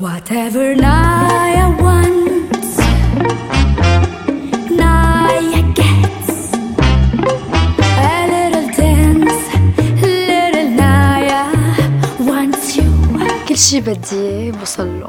Whatever Naya wants, Naya gets. A little dance, little Naya wants you. كل شي بدي بوصل